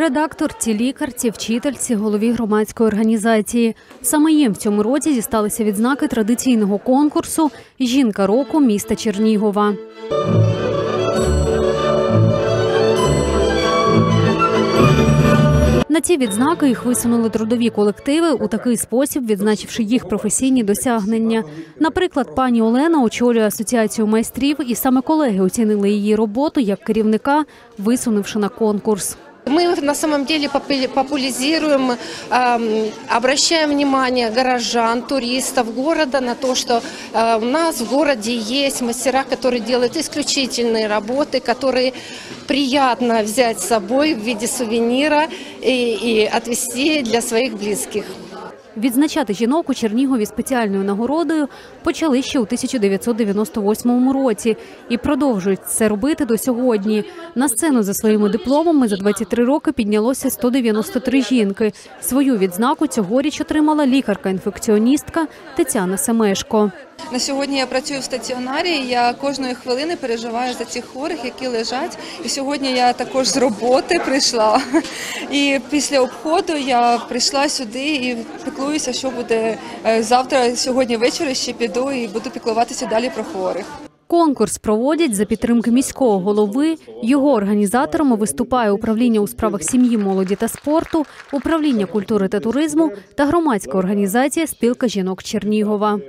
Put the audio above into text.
Редакторці, лікарці, вчительці, голові громадської організації. Саме їм в цьому році дісталися відзнаки традиційного конкурсу Жінка року міста Чернігова. На ці відзнаки їх висунули трудові колективи у такий спосіб, відзначивши їх професійні досягнення. Наприклад, пані Олена очолює асоціацію майстрів, і саме колеги оцінили її роботу як керівника, висунувши на конкурс. Мы на самом деле популя- популяризируем, эм, обращаем внимание горожан, туристов города на то, что э, у нас в городе есть мастера, которые делают исключительные работы, которые приятно взять с собой в виде сувенира и, и отвезти для своих близких. Відзначати жінок у Чернігові спеціальною нагородою почали ще у 1998 році і продовжують це робити до сьогодні. На сцену за своїми дипломами за 23 роки піднялося 193 жінки. Свою відзнаку цьогоріч отримала лікарка-інфекціоністка Тетяна Семешко. На сьогодні я працюю в стаціонарі. Я кожної хвилини переживаю за цих хворих, які лежать. І сьогодні я також з роботи прийшла. І після обходу я прийшла сюди і піклуюся, що буде е, завтра. Сьогодні ввечері ще піду і буду піклуватися далі про хворих. Конкурс проводять за підтримки міського голови. Його організаторами виступає управління у справах сім'ї, молоді та спорту, управління культури та туризму та громадська організація Спілка жінок Чернігова.